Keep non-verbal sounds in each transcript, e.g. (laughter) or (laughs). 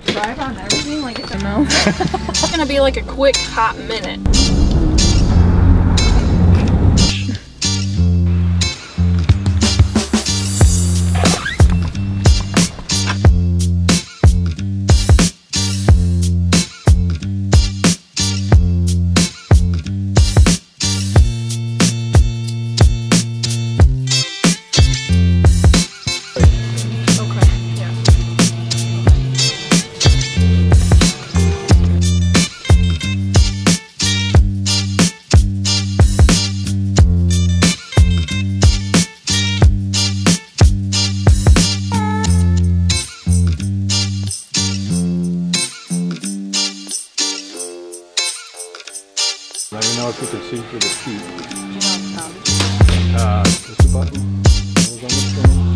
Drive on everything like it's a no. (laughs) it's gonna be like a quick hot minute. If you can see through the sheet. Uh, button. Goes on the screen.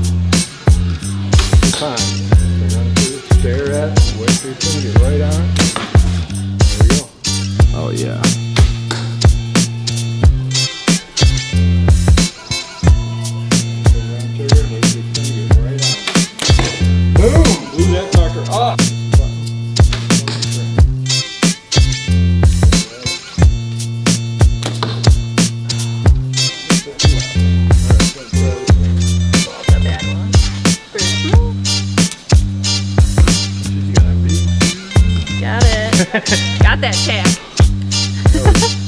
Two times. Turn on to stare at, wait for your thing to get right on. There you go. Oh yeah. Turn around, trigger, wait for your thing to get right on. Boom! Blew that sucker off. (laughs) Got that tap.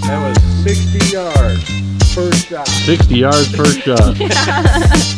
That was 60 yards first shot. 60 yards per shot. I (laughs)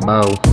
that.